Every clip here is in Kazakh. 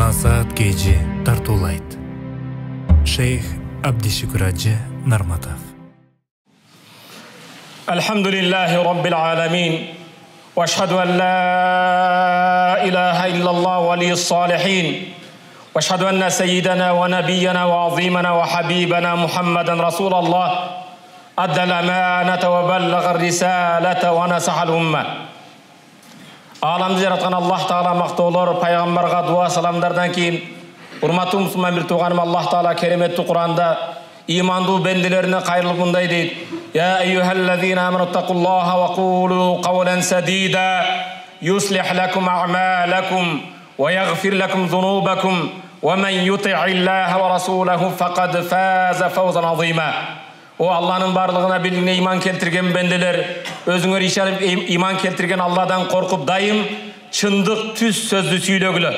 насаат kg тартуулайт шейх абдишүкүр ажы нарматов الحمد لله رب العالمين واشهد ان لا اله الا الله ولي الصالحين واشهد ان سيدنا ونبينا وعظيمنا وحبيبنا محمدا رسول الله ادى الامانه وبلغ الرساله ونصح الامه Аламды жаратқан Аллах Таала мақтаулар, пайғамбарға дуа саламдардан кейін Урматты мұсылман бір туғаным Аллах Таала кереметті Құранда иманды бенделеріне қайырлы бұндай дейді. Я айюхаллазина аману тақуллаха ва қулу қаулан садида юслих лакум аъмалакум ва яғфир лакум зунубакум ва ман yuti'i Аллаха ва расулаху фақад фаза фаузан азима. О Алланың барлығына белгіне иман келтірген бенделер, өзіңер ишарып иман келтірген алладан қорқып дайым шындық түс сөзді сөйлегілі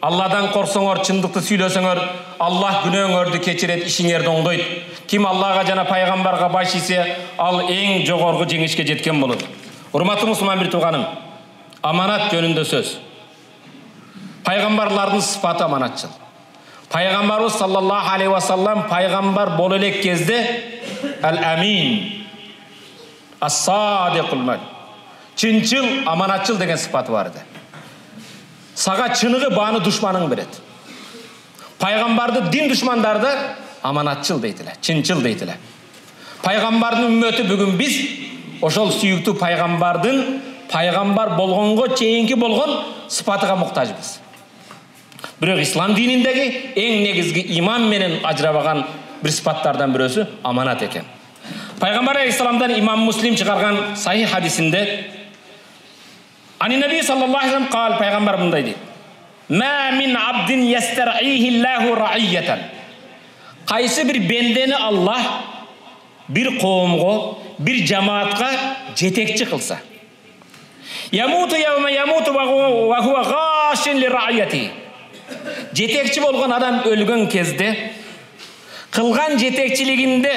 алладан қорқсаңар шындықты сөйлесеңер аллах күнөөңөрдү кечирет ишиңерди оңдойт ким аллаға жана пайғамбарға баш ийсе ал эң жогорку жеңишке жеткен болот урматтуу мусулман бир тууганым аманат жөнүндө сөз пайғамбарлардың сыфаты аманатчыл пайғамбарыбыз саллаллаху алейхи уассалам пайғамбар боло элек кезде әл әмин ассадиқул чынчыл аманатчыл деген сыпаты бар еді саға чыныгы бааны душманың береді пайғамбарды дин душмандарды аманатчыл дейтіле чынчыл дейтіле пайғамбардың үмметі бүгін біз ошол сүйікті пайғамбардың пайғамбар болғанға чейинки болған сыпатыға мұқтажбыз бирок ислам диніндегі ең негізгі иман менен ажырабаган бір сыпаттардан бірөөсү аманат екен пайғамбар алейхисаламдан имам муслим шығарған сахих хадисінде ани наби саллаллаху алейхи қал пайғамбар мындай дейді қайсы бір бендені аллах бір қоомға бір жамаатқа жетекші қылса жетекші болған адам өлген кезде қылған жетекшілігінде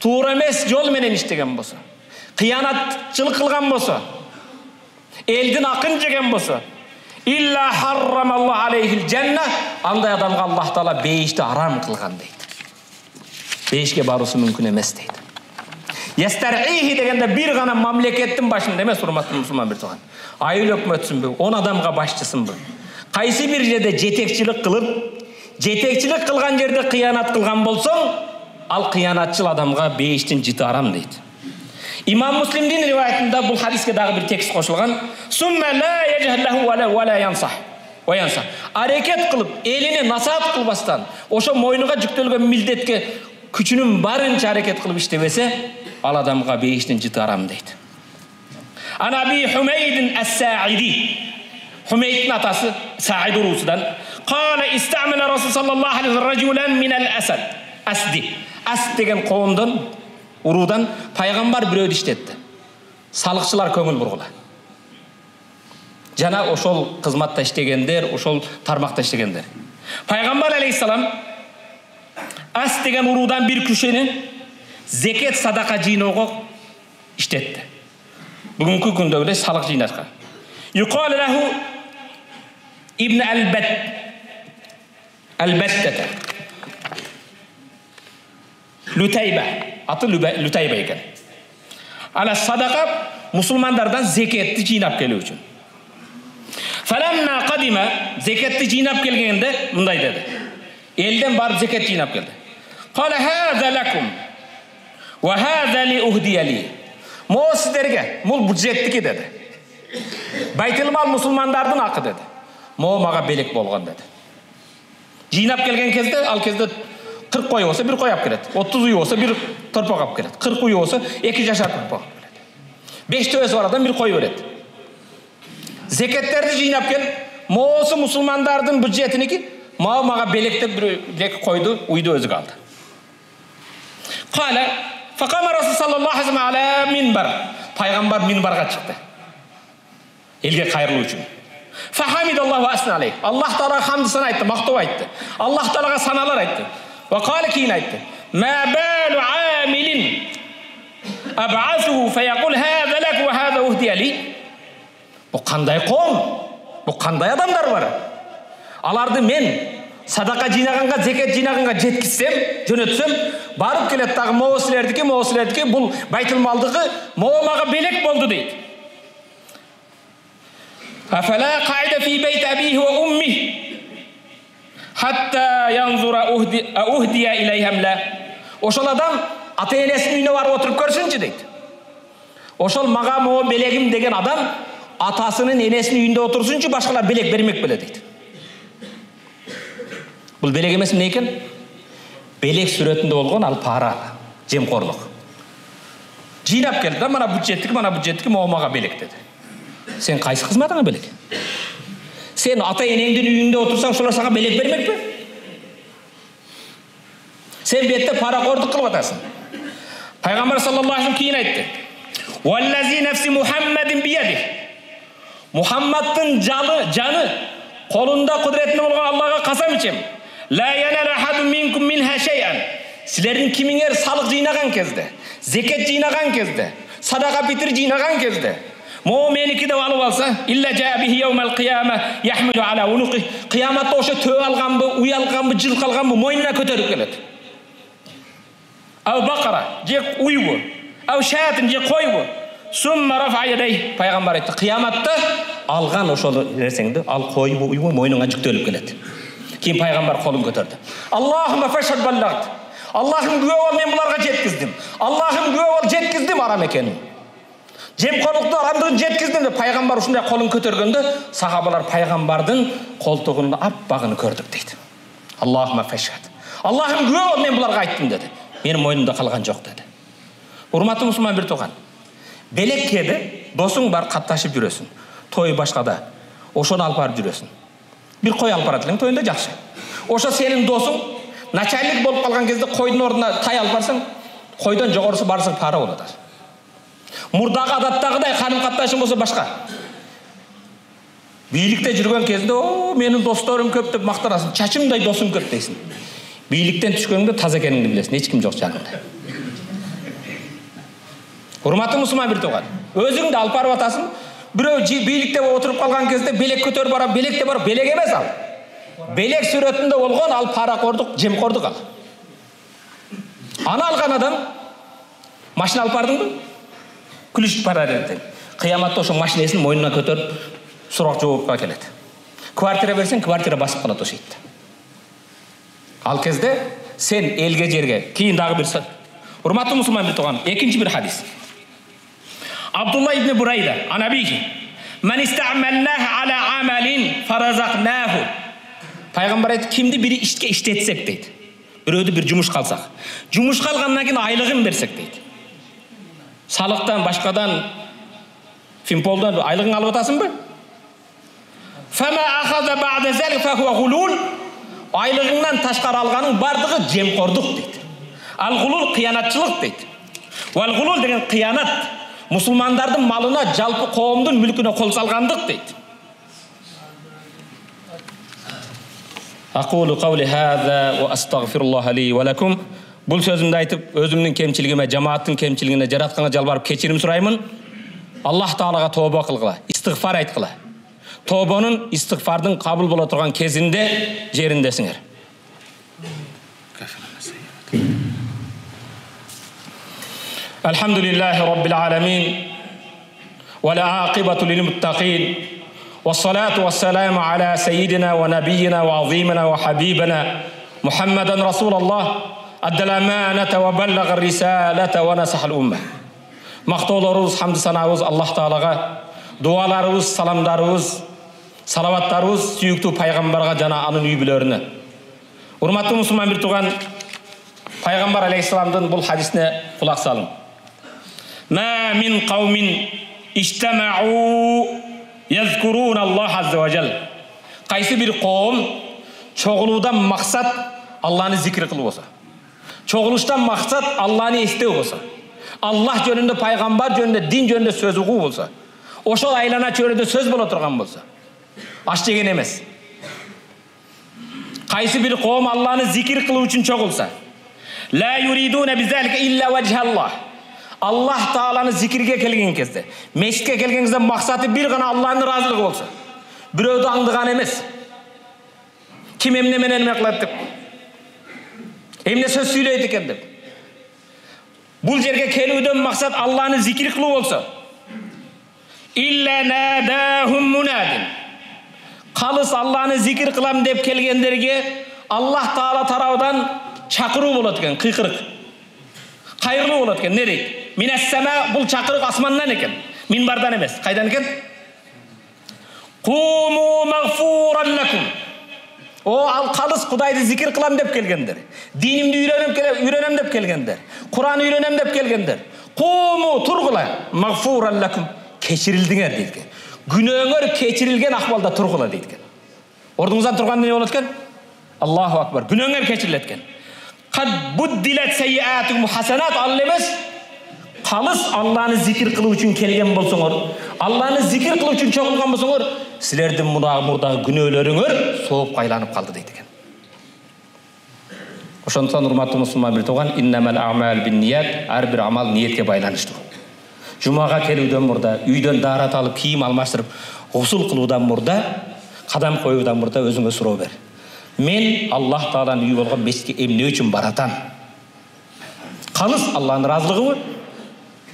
тура емес жол менен иштеген болса қиянатшылық қылған болса елдің ақын жеген болса илля жанна андай адамға аллах тағала бейішті арам қылған дейді. Бейішке барусы мүмкін емес дейді. Ястарихи дегенде бір ғана башында емес урматтуу мұсылман бір туған. Айыл өкмөтсүнбү он адамға басшысынбы қайсы бір жерде жетекшілік қылып жетекшілік қылған жерде қиянат қылған болсаң ал қиянатшыл адамға бейіштен жіті арам дейді имам муслимдің риwayatында бұл хадиске дағы бір текст қосылған әрекет қылып еліне насаат қылбастан ошо мойнуға жүктелген милдетке күчүнүн барынча әрекет қылып иштебесе ал адамға бейіштен жіті арам дейді анаби хумейдин әс хумейдтің атасы саид урусудан قال استعمل الرسول صلى الله عليه وسلم رجلا من الأسد أسدي әс деген қауымдан ұрудан пайғамбар біреуді іштетті. Салықшылар көңіл бұрғыла жана ошол қызматта иштегендер ошол тармақта иштегендер Пайғамбар алейхисалам Әс деген ұрудан бір күшені зекет садака жыйноого иштетти бүгүнкү күндөгүдөй салык жыйнашка ибн әлбәт әлбәттәте лютайба аты лютайба екен ана садақа мұсылмандардан зекетті жинап келу үшін қадима зекетті жинап келгенде мындай деді елден барып зекет жинап келді мо сіздерге бұл бюджеттікі деді байтылмал мұсылмандардың ақы деді мо маға белек болған деді жинап келген кезде ал кезде қырық қой болса бір қой алып келеді отыз үй болса бір торпақ алып келеді қырық үй болса екі жашар торпақ алып келеді бес төбесі бар адам бір қой береді зекеттерді жинап келіп осы мұсылмандардың бюджетінікі мынау маған белектеп біреу қойды үйді өзі қалды қала фақама расул саллаллаху алейхи алә минбар пайғамбар минбарға шықты елге қайырылу үшін фахамид аллаху асна алейх аллах хамды айтты айтты аллах тағалаға саналар айтты وقال кейін айтты ما بال عامل أبعثه فيقول هذا لك وهذا أهدي لي бұл қандай қоғам бұл қандай адамдар бар аларды мен садақа жинағанға зекет жинағанға жеткізсем жөнөтсөм барып келет дагы могу силердики могу силердики бул байтыл малдыгы могу мага белек болду дейт أفلا хатта янзура ухдия илайхамла ошол адам ата энесинин үйүнө барып отуруп көрсүнчү дейт ошол мага могу белегим деген адам атасынын энесинин үйүндө отурсунчу башкалар белек бермек беле дейт бул белек эмес эмне экен белек сүрөтүндө болгон ал пара жемкорлук жыйнап келди да мына бюджеттики мына бюджеттики могу мага белек деди сен кайсы кызматыңа белек сен ата енеңдің үйінде отырсаң солар саған белек бермек пе сен бетте парақорлық қылып жатасың пайғамбар саллаллаху кейін айтты мұхаммадтың жалы жаны қолында құдіретінде болған аллаға қасам ішемін сілердің кіміңер салық жинаған кезде зекет жинаған кезде садақа пітір жинаған кезде meniki деп алып алса илля жабихи яумал қияма яхмилу ала унуқи қияматта ошо төө алганбы уй алганбы жылқы алганбы мойнуна көтөрүп келет ау бақара же уйбу ау шатин же ядей пайғамбар айтты қияматта алған ошол нерсеңди ал койбу уйбу мойнуңа жүктөлүп келет кейін пайғамбар қолын көтерді баллағт аллахым күбө бол мен бұларға жеткіздім аллахым күбө бол жеткіздім арам екенін жемқорлықты арамдығын жеткіздім деп пайғамбар осындай қолын көтергенде сахабалар пайғамбардың қолтығының аппағын көрдік дейді аллахума фашхад аллахым куә бол мен бұларға айттым деді менің мойнымда қалған жоқ деді құрметті мұсылман бір туған белеккеді досың бар қатташып жүресің той башқада ошоны алып барып жүресің бір қой алып барады тойында жақсы ошо сенің досың начальник болып қалған кезде қойдың орнына тай алып барсаң қойдан жоғарысы барсаң пара болады мұрдағы адаттағыдай қарым қатынасың болса басқа. Билікте жүрген кезінде о менің достарым көп деп мақтанасың шашымдай досым көп дейсің. Биліктен түшкенде таза екеніңді білесің. Ешкім жоқ жаныңда құрметті мұсылман бір туған өзіңді алып барып жатасың біреу билікте отырып қалған кезде белек көтеріп барып белекте барып белек емес ал. Белек суретінде болған ал парақордық жемқорлық ал ана алған адам машина алып бардың ба? Күлішіп бара жатыр қияматта ошо машинесін мойнына көтеріп сұрақ жауапқа келеді квартира берсең квартира басып қалады ошо итті ал кезде сен елге жерге кейін дағы бір урматтуу мусулман бір туған екінші бір хадис абдулла ибн бурайда пайғамбар айтты кімді бір ішке іштетсек дейді біреуді бір жұмысқа алсақ жұмысқа алғаннан кейін айлығын берсек дейді салықтан башқадан финполдан айлығын алып жатасың ба айлығыңнан ташқары алғаның барлығы жемқорлық дейді ал ғулул қиянатшылық дейді уал ғулул деген қиянат мұсылмандардың малына жалпы қауымдың мүлкіне қол салғандық дейді أقول قولي هذا وأستغفر الله لي ولكم Бұл сөзімді айтып, өзімнің кемшілігіме, жамааттың кемшілігіне, жаратқанға жалбарып кешірім сұраймын. Аллах Тағалаға тоба қылғыла, истиғфар айтқыла. Тобаның истиғфардың қабыл бола тұрған кезінде жеріндесіңер. Әлхамдулиллахи Раббил аламин. Вәлә ақибату лил муттақин. Вассалату вассаламу аля сайидина ва набийина ва азимина ва хабибина Мухаммадан Расулаллах أدى الأمانة وبلغ الرسالة ونصح الأمة мақтауларыбыз хамды санабыз аллах тағалаға дуаларыбыз саламдарыбыз салауаттарыбыз сүйікті пайғамбарға жана анын үй бүлөрүнө урматтуу мусулман бир тууган пайғамбар алейхисаламдын бул хадисине кулак салың ما من قوم اجتمعوا يذكرون الله عز وجل кайсы бир коом чогулуудан максат алланы зикир кылуу болсо чогулуштан максат алланы эстөө болсо аллах жөнүндө пайгамбар жөнүндө дин жөнүндө сөз угуу болсо ошол айлана чөйрөдө сөз боло турган болсо аш жеген эмес кайсы бир коом алланы зикир кылуу үчүн чогулса аллах тааланы зикирге келген кезде мешітке келген кезде мақсаты бір ғана алланың разылығы болса біреуді аңдыған емес ким эмне менен эме кылат деп эмне сөз сүйлөйт экен деп бул жерге келүүдөн максат алланы зикир кылуу болсо калыс алланы зикир кылам деп келгендерге аллах таала тарабынан чакыруу болот экен кыйкырык кайрылуу болот экен эмне дейт минассама бул чакырык асмандан экен минбардан эмес кайдан экен о ал калыс кудайды зикир кылам деп келгендер динимди үйрөнөм деп келгендер куран үйрөнөм деп келгендер куму тургула магфуран лакум кечирилдиңер дейт экен күнөөңөр кечирилген акыбалда тургула дейт экен ордуңуздан турганда эмне болот экен аллаху акбар күнөөңөр кечирилет экен ал эмес калыс алланы зикир кылуу үчүн келген болсоңор алланы зикир кылуу үчүн чогулган болсоңор силердин мурдагы мурдагы күнөөлөрүңөр соопко айланып калды дейт экен ошондуктан урматтуу мусулман бир ар бир амал ниетке байланыштуу. Жумага келүүдөн мурда үйдөн даарат алып кийим алмаштырып гусул кылуудан мурда кадам коюудан мурда өзүңө суроо бер. Мен аллах тааланын үйү болгон мечитке эмне үчүн баратам? Калыс алланын ыраазылыгыбы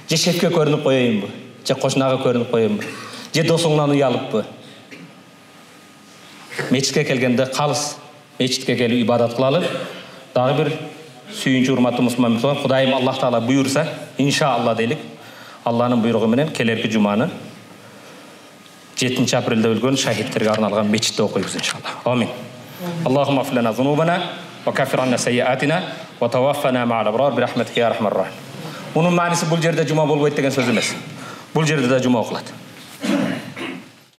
же шепке көрүнүп коеюнбу же кошунага көрүнүп коеюнбу же досуңдан уялыппы мечитке келгенде калыс мечитке келип ибадат кылалы дагы бир сүйүнчү урматтуу мусулман кудайым аллах таала буюрса иншаалла дейлик алланын буйругу менен келерки жуманы жетинчи апрелде өлгөн шахидтерге арналган мечитте окуйбуз иншалла амин اللهم اغفر لنا ذنوبنا وكفر عنا سيئاتنا وتوفنا مع الابرار برحمتك يا ارحم الراحمين мунун мааниси бул жерде жума болбойт деген сөз эмес бул жерде да жума окулат